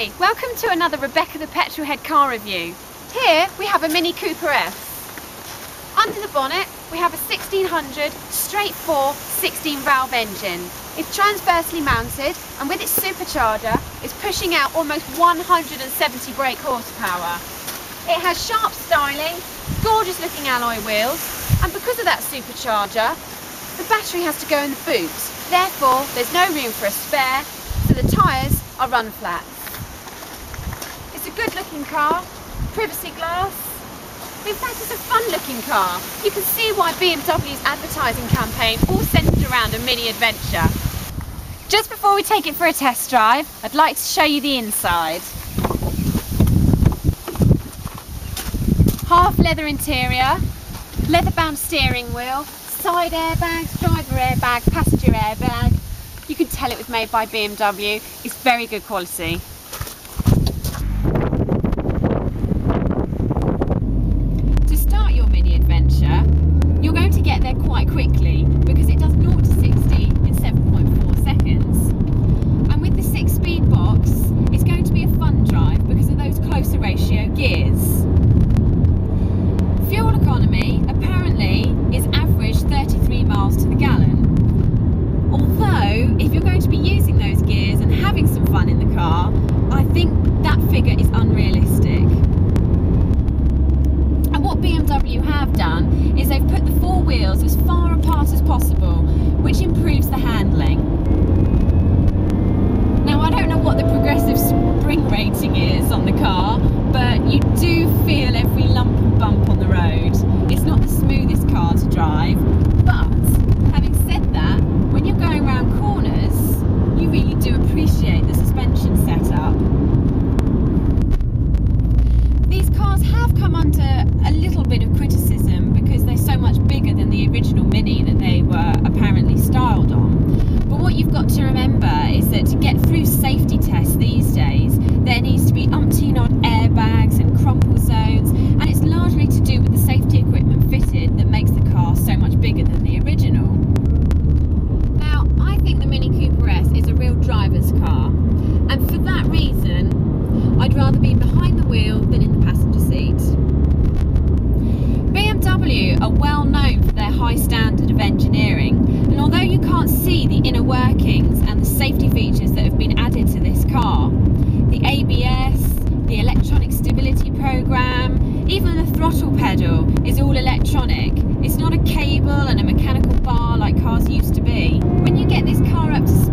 Hi, welcome to another Rebecca the Petrolhead car review. Here we have a Mini Cooper S. Under the bonnet we have a 1600 straight 4 16 valve engine. It's transversely mounted and with its supercharger it's pushing out almost 170 brake horsepower. It has sharp styling, gorgeous looking alloy wheels and because of that supercharger the battery has to go in the boot. Therefore there's no room for a spare so the tyres are run flat. Looking car, privacy glass. In fact, it's a fun looking car. You can see why BMW's advertising campaign all centred around a mini adventure. Just before we take it for a test drive, I'd like to show you the inside. Half leather interior, leather bound steering wheel, side airbags, driver airbag, passenger airbag, you can tell it was made by BMW. It's very good quality. To start your mini adventure, you're going to get there quite quickly because it does 0 to 60 in 7.4 seconds. And with the six speed box, it's going to be a fun drive because of those closer ratio gears. Fuel economy apparently is average 33 miles to the gallon. Although, if you're going to be using those gears and having some fun in the car, I think that figure is unrealistic. And what Have done is they've put the four wheels as far apart as possible, which improves the handling. Now, I don't know what the progressive spring rating is on the car, but you do feel every lump and bump on the road. It's not the smoothest car to drive, but having said that, when you're going around corners, you really do appreciate the suspension setup. These cars have come under a little bit of criticism because they're so much bigger than the original Mini that they were apparently styled on. But what you've got to remember safety features that have been added to this car. The ABS, the electronic stability program, even the throttle pedal is all electronic. It's not a cable and a mechanical bar like cars used to be. When you get this car up to